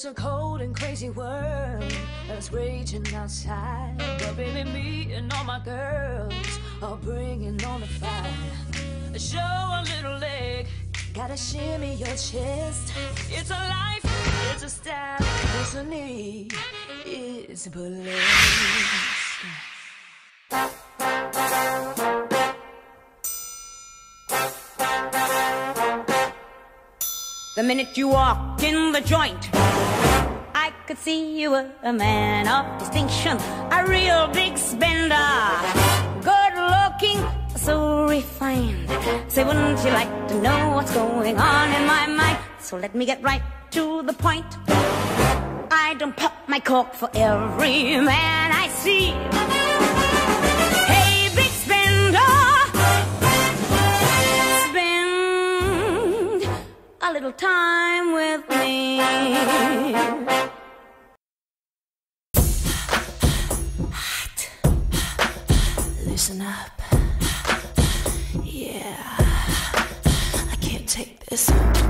It's a cold and crazy world that's raging outside. But baby, me and all my girls are bringing on the fire. Show a little gotta shimmy your chest. It's a life, it's a style, it's a need, it's a bliss. The minute you walked in the joint, I could see you were a man of distinction, a real big spender. Refined. Say, wouldn't you like to know what's going on in my mind? So let me get right to the point. I don't pop my cork for every man I see. Hey, big spender, spend a little time with me. Listen up. Can't